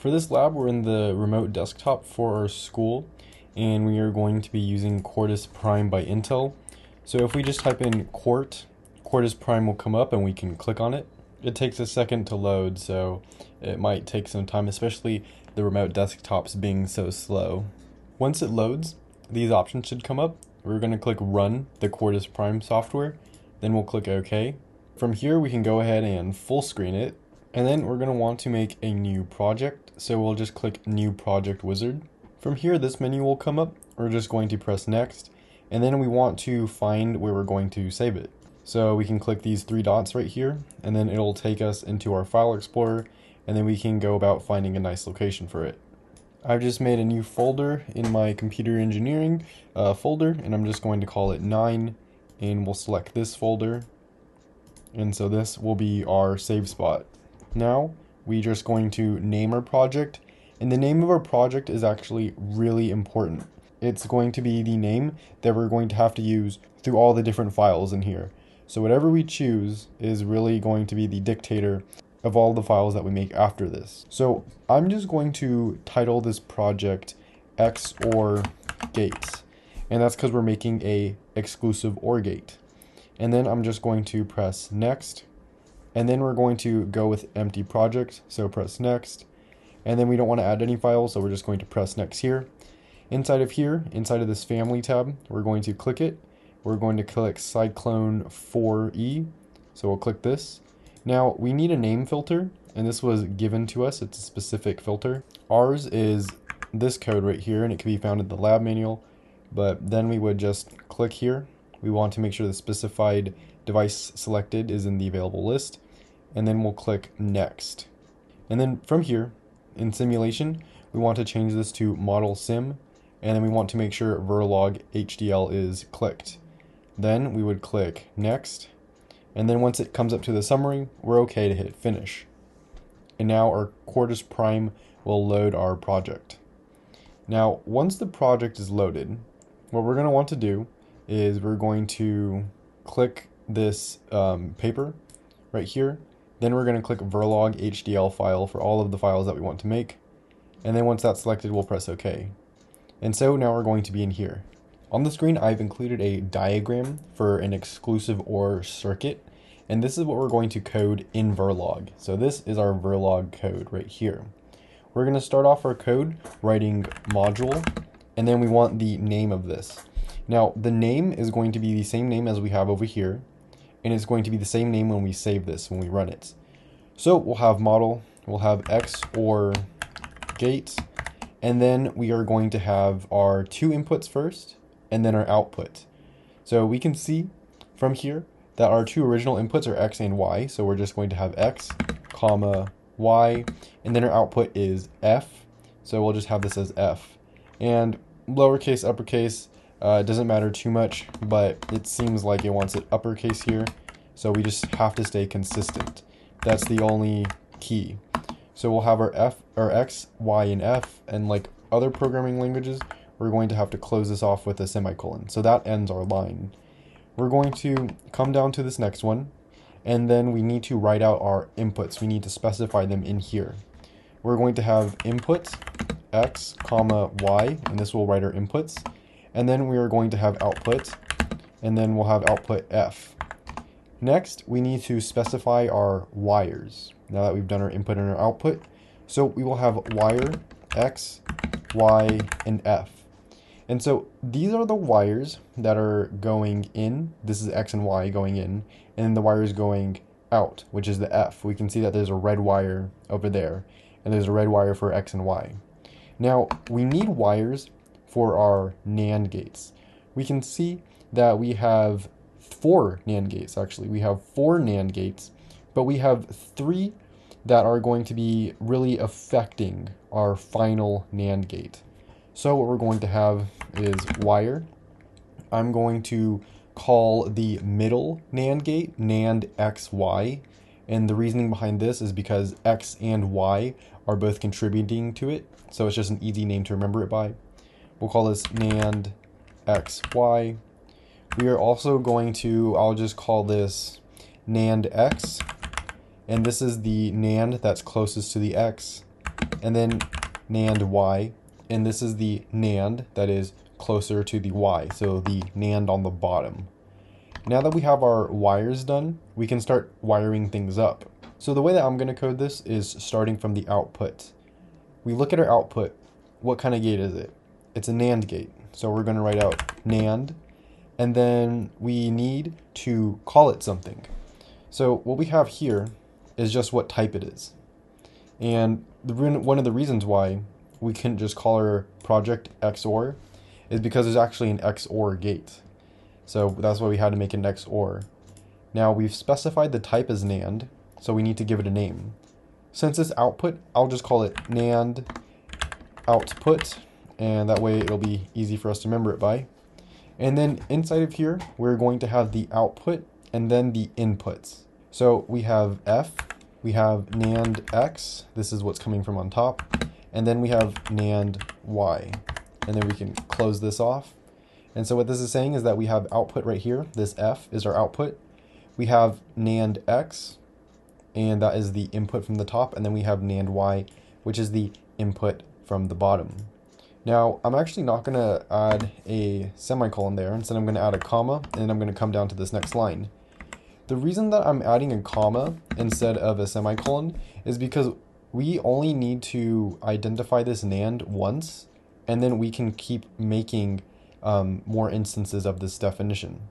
For this lab, we're in the remote desktop for our school, and we are going to be using Quartus Prime by Intel. So if we just type in Quart, Quartus Prime will come up and we can click on it. It takes a second to load, so it might take some time, especially the remote desktops being so slow. Once it loads, these options should come up. We're going to click Run the Quartus Prime software, then we'll click OK. From here, we can go ahead and full screen it, and then we're going to want to make a new project. So we'll just click New Project Wizard. From here, this menu will come up. We're just going to press Next. And then we want to find where we're going to save it. So we can click these three dots right here, and then it'll take us into our File Explorer, and then we can go about finding a nice location for it. I've just made a new folder in my computer engineering uh, folder, and I'm just going to call it 9, and we'll select this folder. And so this will be our save spot. Now, we're just going to name our project, and the name of our project is actually really important. It's going to be the name that we're going to have to use through all the different files in here. So whatever we choose is really going to be the dictator of all the files that we make after this. So I'm just going to title this project XOR gates. And that's because we're making a exclusive OR gate. And then I'm just going to press next and then we're going to go with empty project. So press next. And then we don't want to add any files. So we're just going to press next here. Inside of here, inside of this family tab, we're going to click it. We're going to click Cyclone 4E. So we'll click this. Now we need a name filter and this was given to us. It's a specific filter. Ours is this code right here and it can be found in the lab manual. But then we would just click here. We want to make sure the specified device selected is in the available list, and then we'll click next. And then from here, in simulation, we want to change this to ModelSim, and then we want to make sure Verilog HDL is clicked. Then we would click next, and then once it comes up to the summary, we're okay to hit finish. And now our Quartus Prime will load our project. Now, once the project is loaded, what we're going to want to do is we're going to click this um, paper right here. Then we're going to click Verilog HDL file for all of the files that we want to make. And then once that's selected, we'll press OK. And so now we're going to be in here. On the screen, I've included a diagram for an exclusive OR circuit. And this is what we're going to code in Verilog. So this is our Verilog code right here. We're going to start off our code writing module, and then we want the name of this. Now, the name is going to be the same name as we have over here, and it's going to be the same name when we save this, when we run it. So we'll have model, we'll have X or gate, and then we are going to have our two inputs first, and then our output. So we can see from here that our two original inputs are X and Y, so we're just going to have X, comma, Y, and then our output is F, so we'll just have this as F. And lowercase, uppercase, uh, it doesn't matter too much, but it seems like it wants it uppercase here. So we just have to stay consistent. That's the only key. So we'll have our F, our X, Y, and F, and like other programming languages, we're going to have to close this off with a semicolon. So that ends our line. We're going to come down to this next one, and then we need to write out our inputs. We need to specify them in here. We're going to have input x, comma, y, and this will write our inputs and then we are going to have output, and then we'll have output F. Next, we need to specify our wires, now that we've done our input and our output. So we will have wire X, Y, and F. And so these are the wires that are going in. This is X and Y going in, and the wires going out, which is the F. We can see that there's a red wire over there, and there's a red wire for X and Y. Now, we need wires for our NAND gates. We can see that we have four NAND gates actually. We have four NAND gates, but we have three that are going to be really affecting our final NAND gate. So what we're going to have is wire. I'm going to call the middle NAND gate NAND XY. And the reasoning behind this is because X and Y are both contributing to it. So it's just an easy name to remember it by. We'll call this NAND XY. We are also going to, I'll just call this NAND X. And this is the NAND that's closest to the X. and then NAND Y, and this is the NAND that is closer to the Y, so the NAND on the bottom. Now that we have our wires done, we can start wiring things up. So the way that I'm going to code this is starting from the output. We look at our output. What kind of gate is it? It's a NAND gate. So we're going to write out NAND, and then we need to call it something. So what we have here is just what type it is. And the, one of the reasons why we couldn't just call our project XOR is because there's actually an XOR gate. So that's why we had to make an XOR. Now we've specified the type as NAND, so we need to give it a name. Since it's output, I'll just call it NAND output, and that way it'll be easy for us to remember it by. And then inside of here, we're going to have the output and then the inputs. So we have F, we have NAND X, this is what's coming from on top, and then we have NAND Y. And then we can close this off. And so what this is saying is that we have output right here, this F is our output. We have NAND X, and that is the input from the top, and then we have NAND Y, which is the input from the bottom. Now, I'm actually not going to add a semicolon there. Instead, I'm going to add a comma, and I'm going to come down to this next line. The reason that I'm adding a comma instead of a semicolon is because we only need to identify this NAND once, and then we can keep making um, more instances of this definition.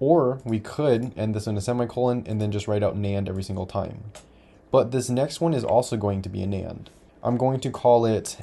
Or we could end this in a semicolon and then just write out NAND every single time. But this next one is also going to be a NAND. I'm going to call it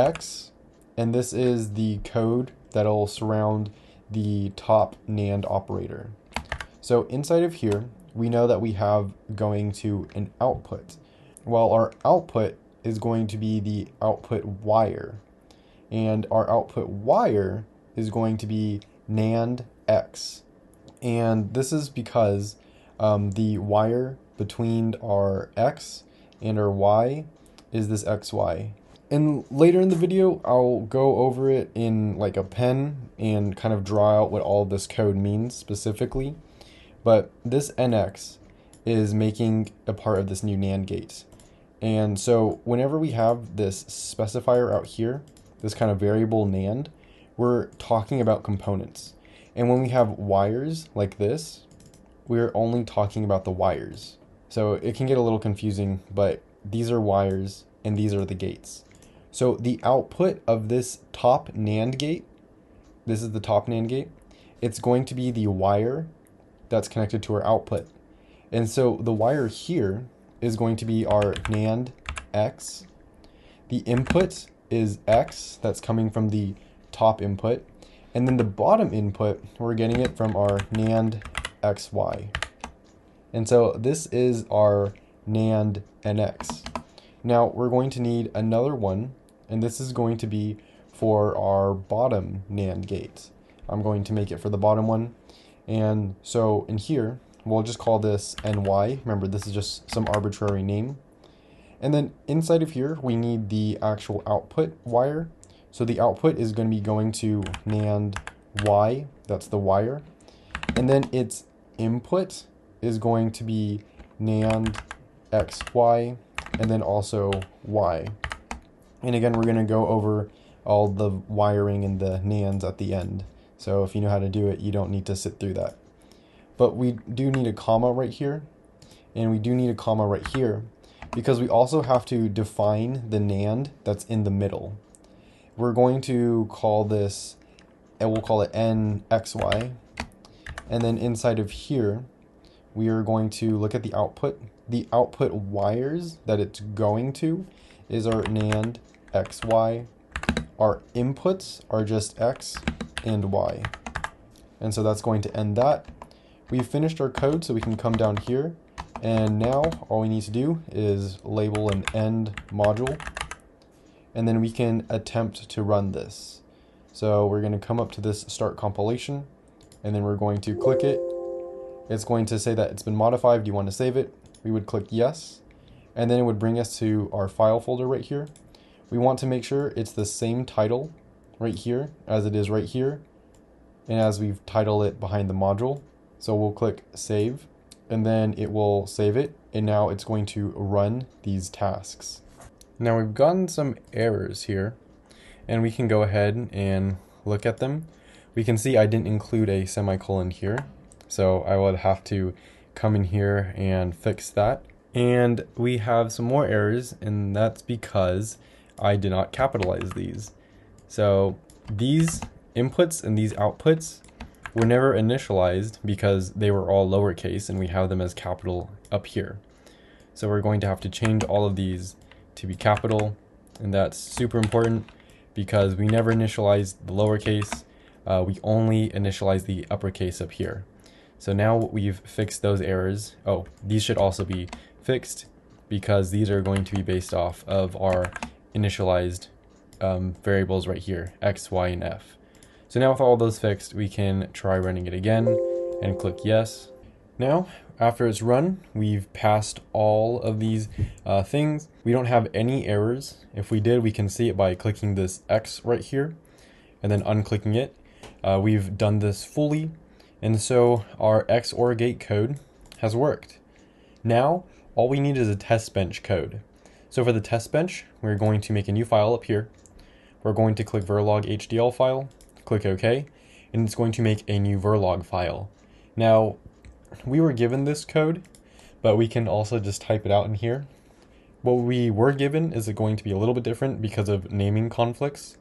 NX, and this is the code that'll surround the top NAND operator. So inside of here, we know that we have going to an output. Well, our output is going to be the output wire. And our output wire is going to be NAND X. And this is because um, the wire between our X and our Y is this XY. And later in the video, I'll go over it in like a pen and kind of draw out what all this code means specifically. But this NX is making a part of this new NAND gate. And so whenever we have this specifier out here, this kind of variable NAND, we're talking about components. And when we have wires like this, we're only talking about the wires. So it can get a little confusing, but these are wires and these are the gates. So the output of this top NAND gate, this is the top NAND gate, it's going to be the wire that's connected to our output. And so the wire here is going to be our NAND X. The input is X, that's coming from the top input. And then the bottom input, we're getting it from our NAND XY. And so this is our NAND NX. Now we're going to need another one, and this is going to be for our bottom NAND gate. I'm going to make it for the bottom one. And so in here, we'll just call this NY. Remember, this is just some arbitrary name. And then inside of here, we need the actual output wire. So the output is going to be going to NAND Y, that's the wire. And then its input is going to be NAND XY, and then also Y. And again, we're going to go over all the wiring and the NANDs at the end. So if you know how to do it, you don't need to sit through that. But we do need a comma right here, and we do need a comma right here, because we also have to define the NAND that's in the middle. We're going to call this, and we'll call it NXY, and then inside of here, we are going to look at the output. The output wires that it's going to is our NAND XY. Our inputs are just X and Y. And so that's going to end that. We've finished our code, so we can come down here. And now all we need to do is label an end module. And then we can attempt to run this. So we're going to come up to this start compilation. And then we're going to click it. It's going to say that it's been modified. Do you want to save it? We would click yes. And then it would bring us to our file folder right here. We want to make sure it's the same title right here as it is right here and as we've titled it behind the module. So we'll click save and then it will save it and now it's going to run these tasks. Now we've gotten some errors here and we can go ahead and look at them. We can see I didn't include a semicolon here, so I would have to come in here and fix that. And we have some more errors, and that's because I did not capitalize these. So these inputs and these outputs were never initialized because they were all lowercase and we have them as capital up here. So we're going to have to change all of these to be capital, and that's super important because we never initialized the lowercase, uh, we only initialized the uppercase up here. So now we've fixed those errors. Oh, these should also be fixed because these are going to be based off of our initialized um, variables right here, x, y, and f. So now with all those fixed, we can try running it again and click yes. Now, after it's run, we've passed all of these uh, things. We don't have any errors. If we did, we can see it by clicking this X right here and then unclicking it. Uh, we've done this fully, and so our XOR gate code has worked. Now, all we need is a test bench code. So for the test bench, we're going to make a new file up here. We're going to click Verilog HDL file, click OK, and it's going to make a new Verilog file. Now, we were given this code, but we can also just type it out in here. What we were given is going to be a little bit different because of naming conflicts,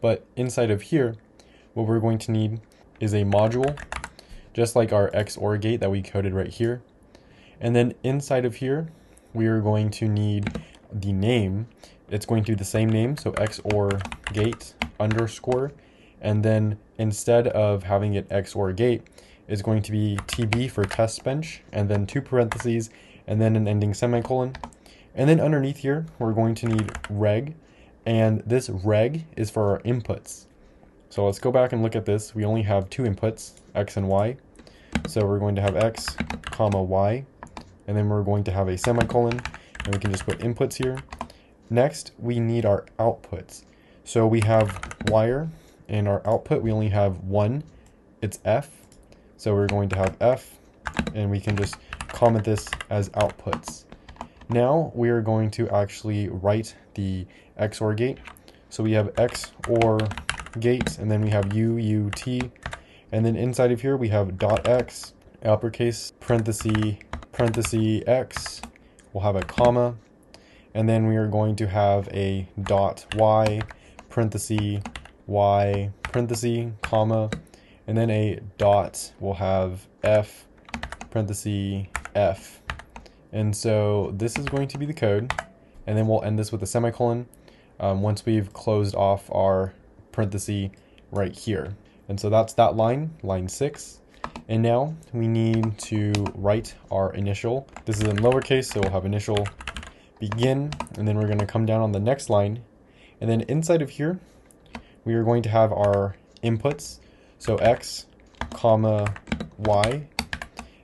but inside of here, what we're going to need is a module, just like our XOR gate that we coded right here. And then inside of here, we are going to need the name. It's going to be the same name, so XOR gate underscore. And then instead of having it XOR gate, is going to be TB for test bench, and then two parentheses, and then an ending semicolon. And then underneath here, we're going to need reg, and this reg is for our inputs. So let's go back and look at this. We only have two inputs, x and y. So we're going to have x, comma, y, and then we're going to have a semicolon, and we can just put inputs here. Next, we need our outputs. So we have wire, and our output, we only have one, it's f, so we're going to have F, and we can just comment this as outputs. Now we are going to actually write the XOR gate. So we have XOR gate, and then we have UUT, and then inside of here we have dot X, uppercase, parenthesis, parenthesis X, we'll have a comma, and then we are going to have a dot Y, parenthesis, Y, parenthesis, comma, and then a dot will have f parenthesis f. And so this is going to be the code, and then we'll end this with a semicolon um, once we've closed off our parenthesis right here. And so that's that line, line six. And now we need to write our initial. This is in lowercase, so we'll have initial begin, and then we're going to come down on the next line. And then inside of here, we are going to have our inputs. So x, comma, y,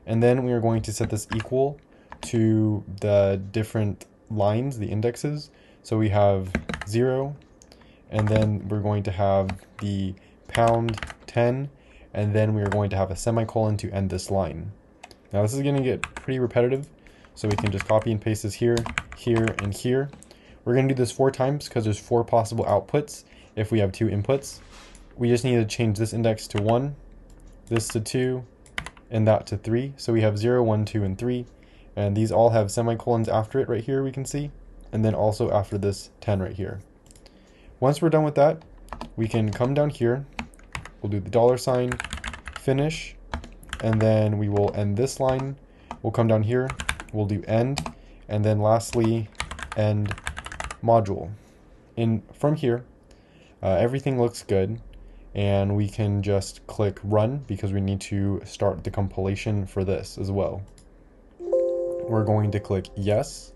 and then we are going to set this equal to the different lines, the indexes. So we have 0, and then we're going to have the pound 10, and then we are going to have a semicolon to end this line. Now this is going to get pretty repetitive, so we can just copy and paste this here, here, and here. We're going to do this four times because there's four possible outputs if we have two inputs we just need to change this index to 1, this to 2, and that to 3. So we have 0, 1, 2, and 3. And these all have semicolons after it right here, we can see. And then also after this 10 right here. Once we're done with that, we can come down here. We'll do the dollar sign, finish, and then we will end this line. We'll come down here, we'll do end, and then lastly, end module. And from here, uh, everything looks good and we can just click run because we need to start the compilation for this as well. We're going to click yes,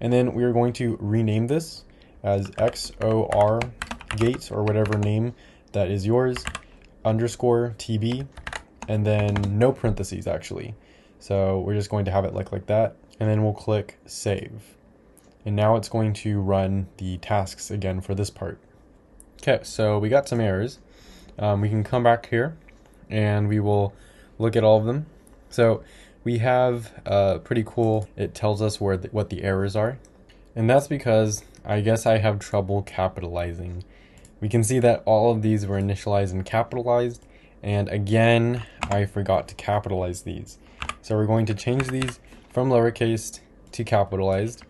and then we are going to rename this as XOR gate or whatever name that is yours, underscore TB, and then no parentheses actually. So we're just going to have it like like that, and then we'll click save. And now it's going to run the tasks again for this part. Okay, so we got some errors um, we can come back here and we will look at all of them. So we have uh, pretty cool, it tells us where the, what the errors are. And that's because I guess I have trouble capitalizing. We can see that all of these were initialized and capitalized, and again, I forgot to capitalize these. So we're going to change these from lowercase to capitalized,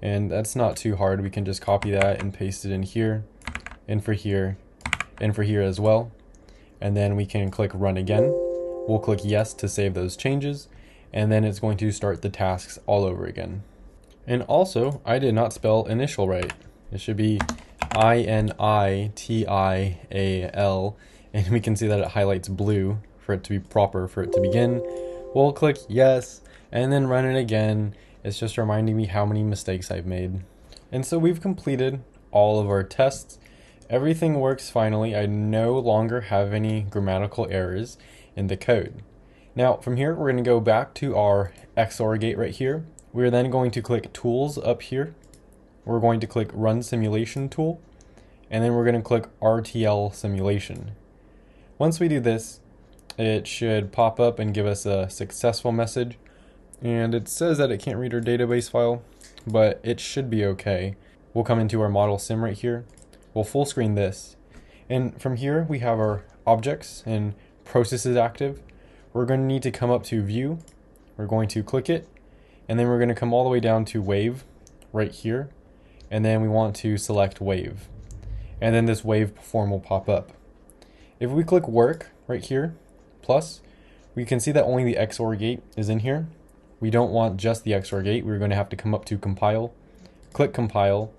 and that's not too hard. We can just copy that and paste it in here, and for here, and for here as well. And then we can click run again. We'll click yes to save those changes, and then it's going to start the tasks all over again. And also, I did not spell initial right. It should be I-N-I-T-I-A-L, and we can see that it highlights blue for it to be proper for it to begin. We'll click yes, and then run it again. It's just reminding me how many mistakes I've made. And so we've completed all of our tests. Everything works finally. I no longer have any grammatical errors in the code. Now from here, we're gonna go back to our XOR gate right here. We're then going to click tools up here. We're going to click run simulation tool, and then we're gonna click RTL simulation. Once we do this, it should pop up and give us a successful message. And it says that it can't read our database file, but it should be okay. We'll come into our ModelSim right here. We'll full screen this. And from here, we have our objects and processes active. We're going to need to come up to view. We're going to click it. And then we're going to come all the way down to wave right here. And then we want to select wave. And then this wave form will pop up. If we click work right here, plus, we can see that only the XOR gate is in here. We don't want just the XOR gate. We're going to have to come up to compile, click compile,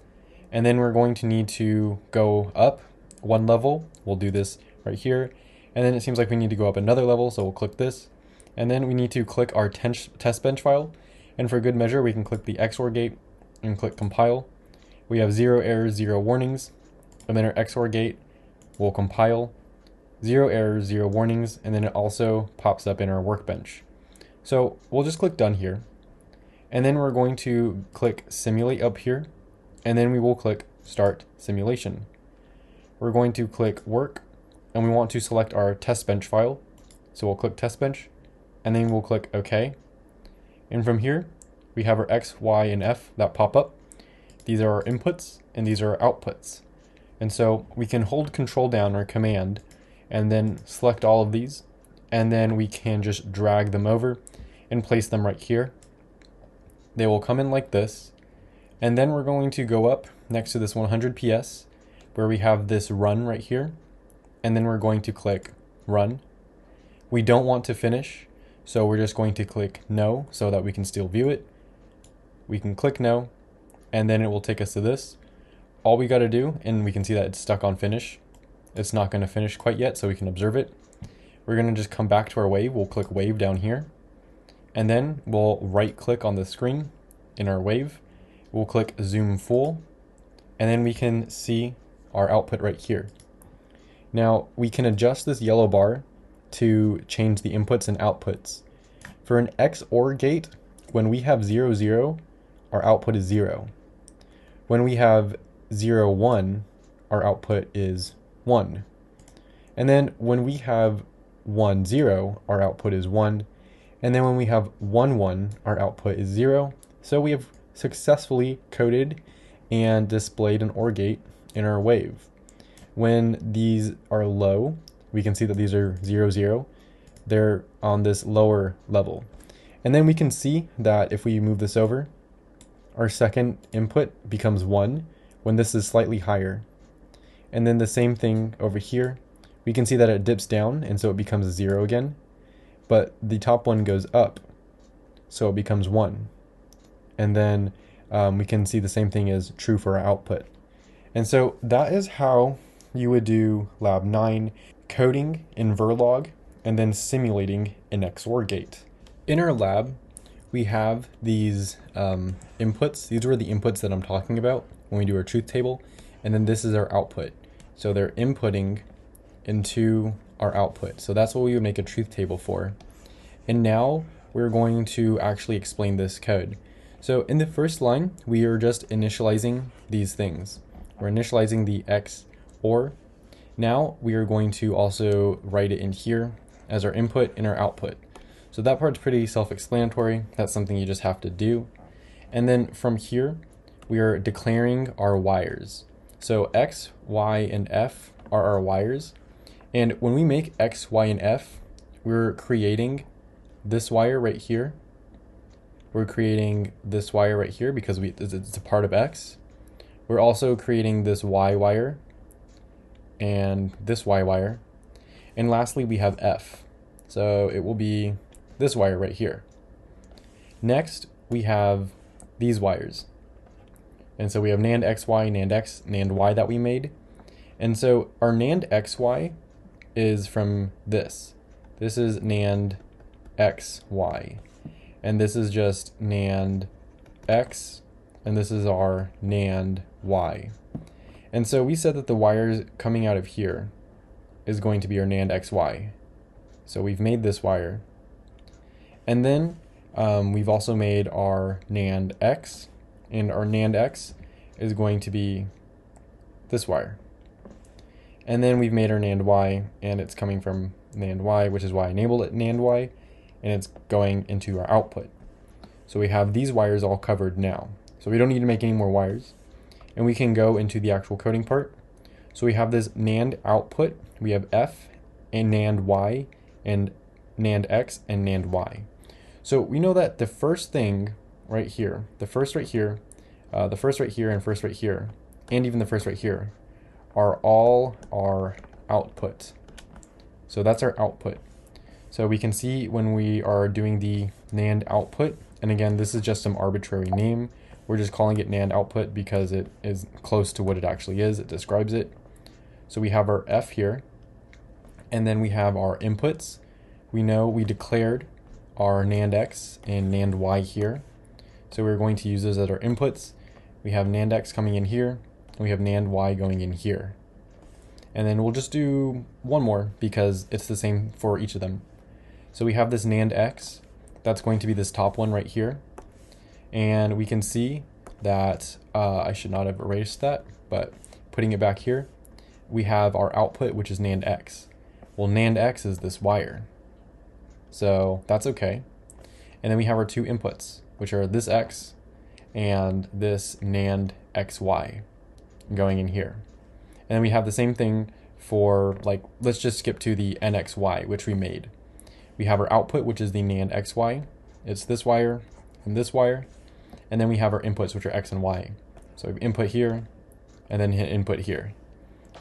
and then we're going to need to go up one level. We'll do this right here. And then it seems like we need to go up another level, so we'll click this. And then we need to click our test bench file. And for good measure, we can click the XOR gate and click compile. We have zero errors, zero warnings. And then our XOR gate will compile zero errors, zero warnings, and then it also pops up in our workbench. So we'll just click done here. And then we're going to click simulate up here, and then we will click start simulation. We're going to click work, and we want to select our test bench file. So we'll click test bench, and then we'll click OK. And from here, we have our X, Y, and F that pop up. These are our inputs, and these are our outputs. And so we can hold control down or command and then select all of these and then we can just drag them over and place them right here. They will come in like this and then we're going to go up next to this 100 PS where we have this run right here and then we're going to click run. We don't want to finish so we're just going to click no so that we can still view it. We can click no and then it will take us to this. All we got to do, and we can see that it's stuck on finish, it's not going to finish quite yet, so we can observe it. We're going to just come back to our wave. We'll click wave down here. And then we'll right click on the screen in our wave. We'll click zoom full. And then we can see our output right here. Now we can adjust this yellow bar to change the inputs and outputs. For an XOR gate, when we have 0, 0, our output is 0. When we have 0, 1, our output is 1. And then when we have 1, 0, our output is 1. And then when we have 1, 1, our output is 0. So we have successfully coded and displayed an OR gate in our wave. When these are low, we can see that these are 0, 0. They're on this lower level. And then we can see that if we move this over, our second input becomes 1 when this is slightly higher. And then the same thing over here. We can see that it dips down and so it becomes zero again. But the top one goes up, so it becomes one. And then um, we can see the same thing is true for our output. And so that is how you would do lab 9 coding in Verilog and then simulating an XOR gate. In our lab, we have these um, inputs. These were the inputs that I'm talking about when we do our truth table. And then this is our output. So they're inputting into our output. So that's what we would make a truth table for. And now we're going to actually explain this code. So in the first line, we are just initializing these things. We're initializing the X or. Now we are going to also write it in here as our input and our output. So that part's pretty self-explanatory. That's something you just have to do. And then from here, we are declaring our wires. So x, y, and f are our wires. And when we make x, y, and f, we're creating this wire right here. We're creating this wire right here because we, it's a part of x. We're also creating this y wire and this y wire. And lastly, we have f. So it will be this wire right here. Next, we have these wires. And so we have NAND XY, NAND X, NAND Y that we made. And so our NAND XY is from this. This is NAND XY. And this is just NAND X, and this is our NAND Y. And so we said that the wires coming out of here is going to be our NAND XY. So we've made this wire. And then um, we've also made our NAND X, and our NAND X is going to be this wire. And then we've made our NAND Y, and it's coming from NAND Y, which is why I enabled it NAND Y, and it's going into our output. So we have these wires all covered now. So we don't need to make any more wires. And we can go into the actual coding part. So we have this NAND output. We have F and NAND Y and NAND X and NAND Y. So we know that the first thing right here, the first right here, uh, the first right here and first right here, and even the first right here, are all our output. So that's our output. So we can see when we are doing the NAND output, and again, this is just some arbitrary name. We're just calling it NAND output because it is close to what it actually is. It describes it. So we have our F here, and then we have our inputs. We know we declared our NAND X and NAND Y here. So we're going to use those as our inputs. We have NAND X coming in here, and we have NAND Y going in here. And then we'll just do one more because it's the same for each of them. So we have this NAND X, that's going to be this top one right here. And we can see that, uh, I should not have erased that, but putting it back here, we have our output, which is NAND X. Well, NAND X is this wire. So that's okay. And then we have our two inputs, which are this X and this NAND XY going in here. And then we have the same thing for like, let's just skip to the NXY, which we made. We have our output, which is the NAND XY. It's this wire and this wire. And then we have our inputs, which are X and Y. So input here and then hit input here.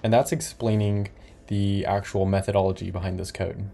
And that's explaining the actual methodology behind this code.